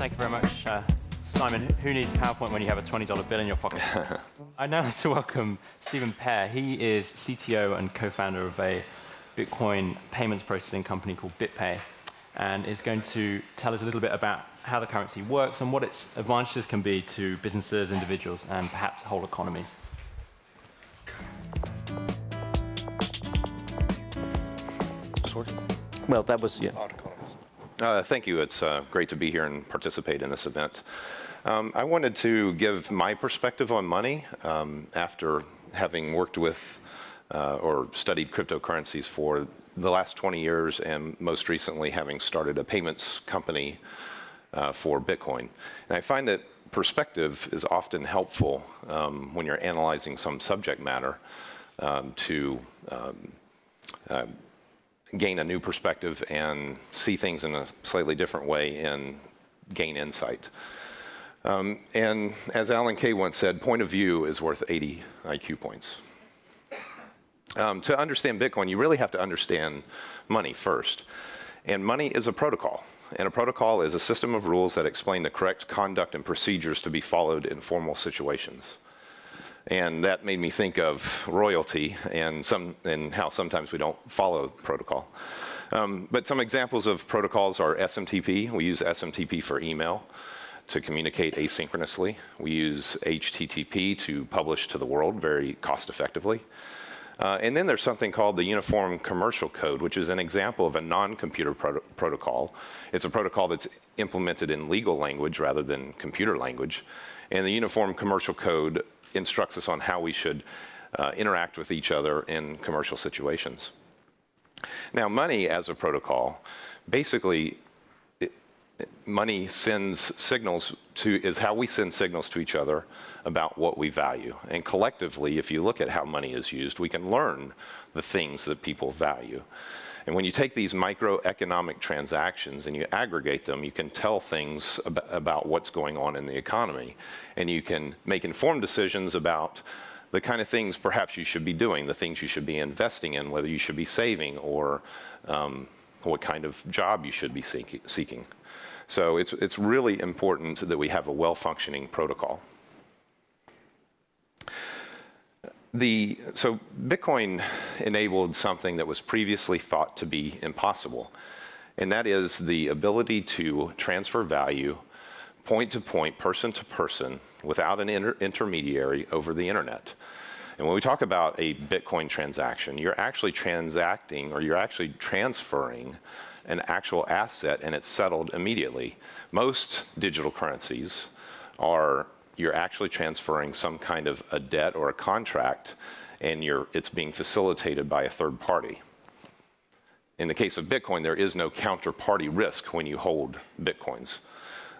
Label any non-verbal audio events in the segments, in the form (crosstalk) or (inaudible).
Thank you very much, uh, Simon. Who needs PowerPoint when you have a $20 bill in your pocket? (laughs) I'd now like to welcome Stephen Pair. He is CTO and co-founder of a Bitcoin payments processing company called BitPay, and is going to tell us a little bit about how the currency works and what its advantages can be to businesses, individuals, and perhaps whole economies. Well, that was, yeah. Uh, thank you. It's uh, great to be here and participate in this event. Um, I wanted to give my perspective on money um, after having worked with uh, or studied cryptocurrencies for the last 20 years and most recently having started a payments company uh, for Bitcoin. And I find that perspective is often helpful um, when you're analyzing some subject matter um, to um, uh, gain a new perspective and see things in a slightly different way and gain insight. Um, and as Alan Kay once said, point of view is worth 80 IQ points. Um, to understand Bitcoin, you really have to understand money first. And money is a protocol. And a protocol is a system of rules that explain the correct conduct and procedures to be followed in formal situations. And that made me think of royalty and, some, and how sometimes we don't follow protocol. Um, but some examples of protocols are SMTP. We use SMTP for email to communicate asynchronously. We use HTTP to publish to the world very cost effectively. Uh, and then there's something called the Uniform Commercial Code, which is an example of a non-computer pro protocol. It's a protocol that's implemented in legal language rather than computer language. And the Uniform Commercial Code instructs us on how we should uh, interact with each other in commercial situations. Now, money as a protocol, basically, it, money sends signals to, is how we send signals to each other about what we value. And collectively, if you look at how money is used, we can learn the things that people value. And when you take these microeconomic transactions and you aggregate them, you can tell things ab about what's going on in the economy. And you can make informed decisions about the kind of things perhaps you should be doing, the things you should be investing in, whether you should be saving or um, what kind of job you should be seeking. So it's, it's really important that we have a well-functioning protocol. The, so Bitcoin enabled something that was previously thought to be impossible, and that is the ability to transfer value point to point, person to person, without an inter intermediary over the internet. And when we talk about a Bitcoin transaction, you're actually transacting or you're actually transferring an actual asset and it's settled immediately. Most digital currencies are you're actually transferring some kind of a debt or a contract and it's being facilitated by a third party. In the case of Bitcoin, there is no counterparty risk when you hold Bitcoins.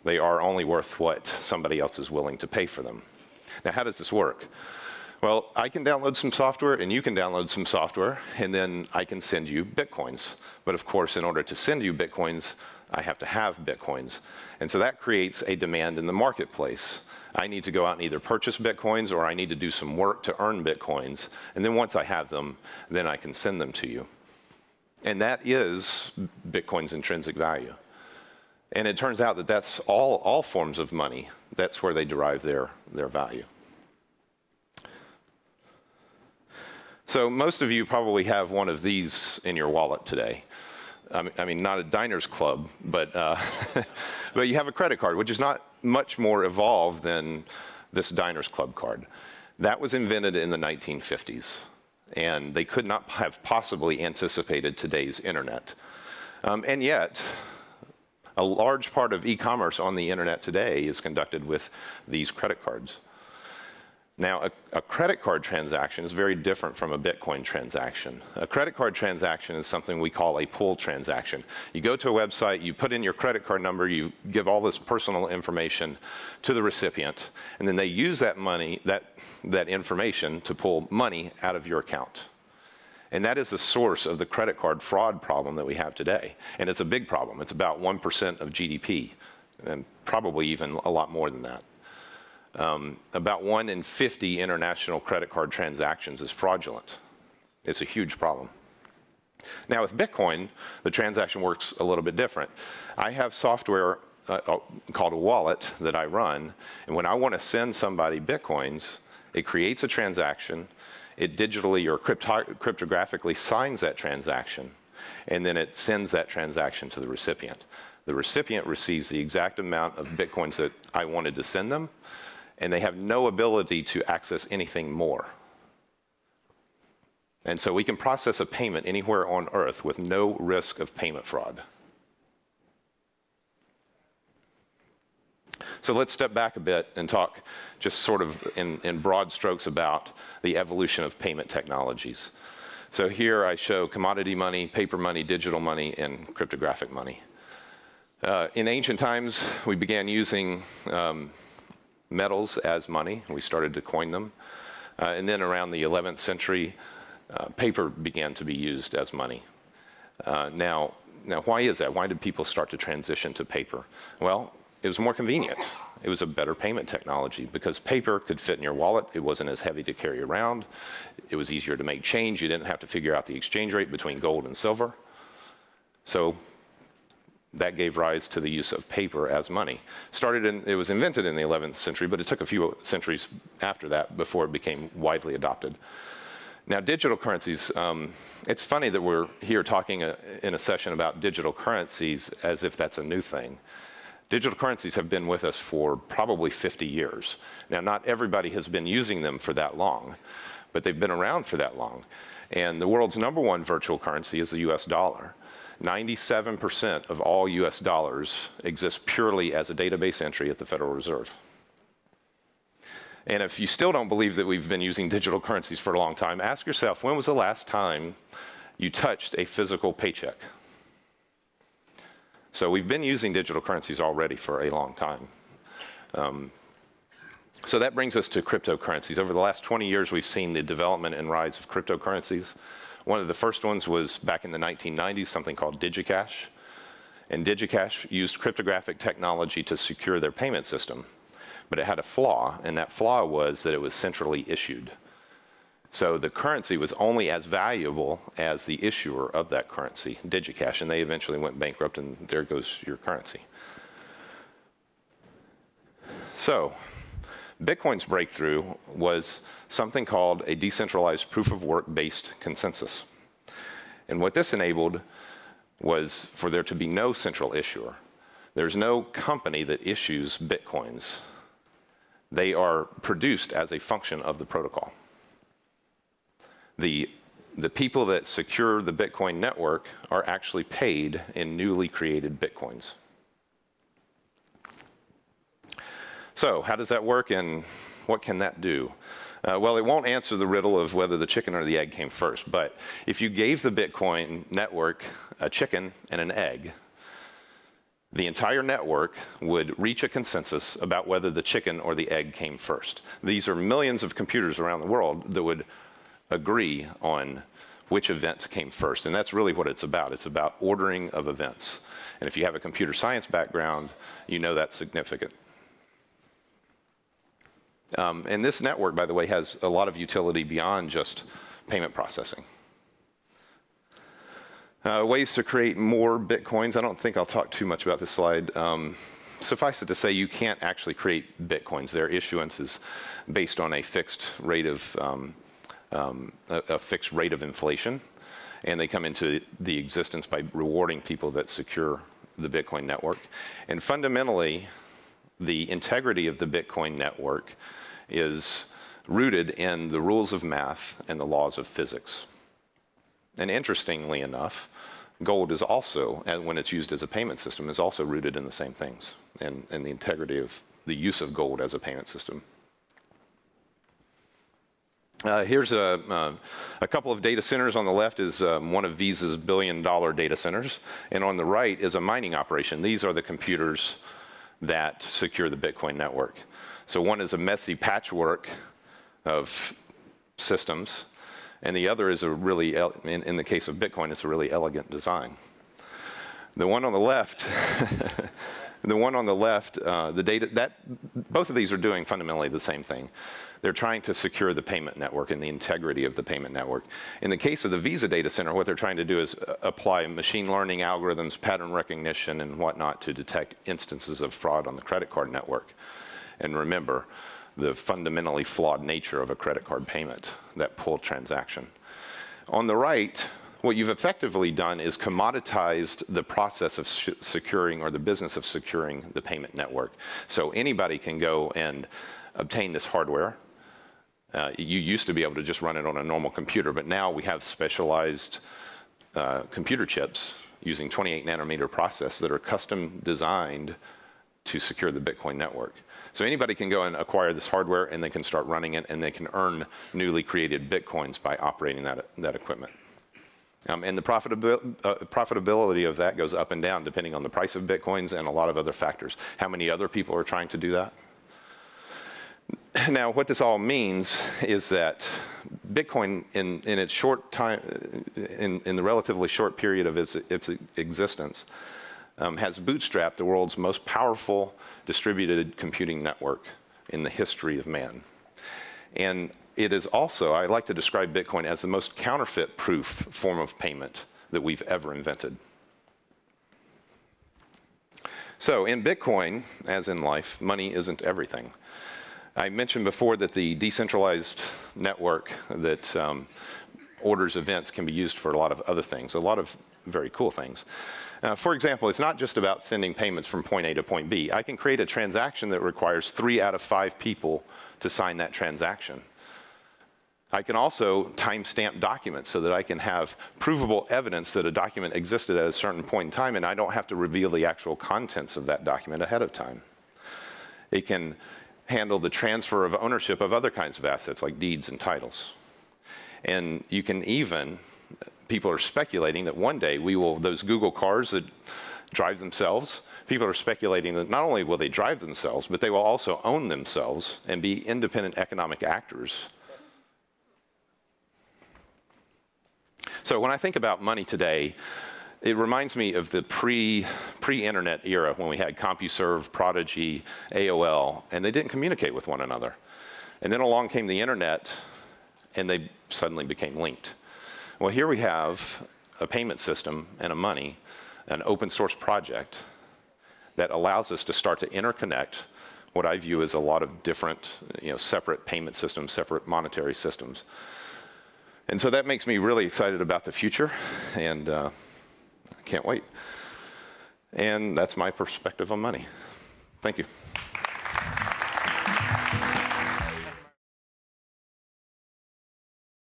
They are only worth what somebody else is willing to pay for them. Now, how does this work? Well, I can download some software and you can download some software and then I can send you Bitcoins. But of course, in order to send you Bitcoins, I have to have Bitcoins. And so that creates a demand in the marketplace. I need to go out and either purchase Bitcoins or I need to do some work to earn Bitcoins. And then once I have them, then I can send them to you. And that is Bitcoin's intrinsic value. And it turns out that that's all, all forms of money. That's where they derive their, their value. So most of you probably have one of these in your wallet today. I mean, not a diner's club, but, uh, (laughs) but you have a credit card, which is not much more evolved than this diner's club card. That was invented in the 1950s, and they could not have possibly anticipated today's internet. Um, and yet, a large part of e-commerce on the internet today is conducted with these credit cards. Now, a, a, credit card transaction is very different from a Bitcoin transaction. A credit card transaction is something we call a pull transaction. You go to a website, you put in your credit card number, you give all this personal information to the recipient, and then they use that money, that, that information to pull money out of your account. And that is the source of the credit card fraud problem that we have today. And it's a big problem. It's about 1% of GDP, and probably even a lot more than that. Um, about one in 50 international credit card transactions is fraudulent. It's a huge problem. Now with Bitcoin, the transaction works a little bit different. I have software uh, uh, called a wallet that I run. And when I want to send somebody Bitcoins, it creates a transaction. It digitally or crypto cryptographically signs that transaction. And then it sends that transaction to the recipient. The recipient receives the exact amount of Bitcoins that I wanted to send them. And they have no ability to access anything more. And so we can process a payment anywhere on Earth with no risk of payment fraud. So let's step back a bit and talk just sort of in, in, broad strokes about the evolution of payment technologies. So here I show commodity money, paper money, digital money, and cryptographic money. Uh, in ancient times, we began using um, metals as money. We started to coin them. Uh, and then around the 11th century, uh, paper began to be used as money. Uh, now, now, why is that? Why did people start to transition to paper? Well, it was more convenient. It was a better payment technology because paper could fit in your wallet. It wasn't as heavy to carry around. It was easier to make change. You didn't have to figure out the exchange rate between gold and silver. So that gave rise to the use of paper as money. Started in, it was invented in the 11th century, but it took a few centuries after that before it became widely adopted. Now, digital currencies, um, it's funny that we're here talking a, uh, in a session about digital currencies as if that's a new thing. Digital currencies have been with us for probably 50 years. Now, not everybody has been using them for that long, but they've been around for that long. And the world's number one virtual currency is the US dollar. 97% of all US dollars exist purely as a database entry at the Federal Reserve. And if you still don't believe that we've been using digital currencies for a long time, ask yourself, when was the last time you touched a physical paycheck? So we've been using digital currencies already for a long time. Um, so that brings us to cryptocurrencies. Over the last 20 years, we've seen the development and rise of cryptocurrencies. One of the first ones was back in the 1990s, something called DigiCash. And DigiCash used cryptographic technology to secure their payment system. But it had a flaw, and that flaw was that it was centrally issued. So the currency was only as valuable as the issuer of that currency, DigiCash, and they eventually went bankrupt, and there goes your currency. So Bitcoin's breakthrough was something called a decentralized proof of work based consensus. And what this enabled was for there to be no central issuer. There's no company that issues Bitcoins they are produced as a function of the protocol. The, the people that secure the Bitcoin network are actually paid in newly created Bitcoins. So how does that work and what can that do? Uh, well, it won't answer the riddle of whether the chicken or the egg came first, but if you gave the Bitcoin network a chicken and an egg, the entire network would reach a consensus about whether the chicken or the egg came first. These are millions of computers around the world that would agree on which event came first. And that's really what it's about. It's about ordering of events. And if you have a computer science background, you know that's significant. Um, and this network, by the way, has a lot of utility beyond just payment processing. Uh, ways to create more Bitcoins. I don't think I'll talk too much about this slide. Um, suffice it to say, you can't actually create Bitcoins. Their issuance is based on a fixed rate of, um, um, a, a fixed rate of inflation. And they come into the existence by rewarding people that secure the Bitcoin network. And fundamentally, the integrity of the Bitcoin network is rooted in the rules of math and the laws of physics. And interestingly enough, gold is also, when it's used as a payment system, is also rooted in the same things and, and the integrity of the use of gold as a payment system. Uh, here's a, uh, a, couple of data centers. On the left is um, one of Visa's billion dollar data centers. And on the right is a mining operation. These are the computers that secure the Bitcoin network. So one is a messy patchwork of systems and the other is a really, in, in the case of Bitcoin, it's a really elegant design. The one on the left, (laughs) the one on the left, uh, the data, that, both of these are doing fundamentally the same thing. They're trying to secure the payment network and the integrity of the payment network. In the case of the Visa data center, what they're trying to do is apply machine learning algorithms, pattern recognition, and whatnot to detect instances of fraud on the credit card network. And remember, the fundamentally flawed nature of a credit card payment, that pull transaction. On the right, what you've effectively done is commoditized the process of securing or the business of securing the payment network. So anybody can go and obtain this hardware. Uh, you used to be able to just run it on a normal computer, but now we have specialized uh, computer chips using 28 nanometer process that are custom designed to secure the Bitcoin network. So anybody can go and acquire this hardware and they can start running it and they can earn newly created Bitcoins by operating that, that equipment. Um, and the profitabil uh, profitability of that goes up and down depending on the price of Bitcoins and a lot of other factors. How many other people are trying to do that? Now, what this all means is that Bitcoin, in, in its short time, in, in the relatively short period of its, its existence, um, has bootstrapped the world's most powerful distributed computing network in the history of man. And it is also, I like to describe Bitcoin as the most counterfeit proof form of payment that we've ever invented. So in Bitcoin, as in life, money isn't everything. I mentioned before that the decentralized network that um, orders events can be used for a lot of other things, a lot of very cool things. Uh, for example, it's not just about sending payments from point A to point B. I can create a transaction that requires three out of five people to sign that transaction. I can also timestamp documents so that I can have provable evidence that a document existed at a certain point in time and I don't have to reveal the actual contents of that document ahead of time. It can handle the transfer of ownership of other kinds of assets like deeds and titles. And you can even, people are speculating that one day we will, those Google cars that drive themselves, people are speculating that not only will they drive themselves, but they will also own themselves and be independent economic actors So when I think about money today, it reminds me of the pre, pre-internet era when we had CompuServe, Prodigy, AOL, and they didn't communicate with one another. And then along came the internet, and they suddenly became linked. Well, here we have a payment system and a money, an open source project that allows us to start to interconnect what I view as a lot of different, you know, separate payment systems, separate monetary systems. And so that makes me really excited about the future, and uh, I can't wait. And that's my perspective on money. Thank you.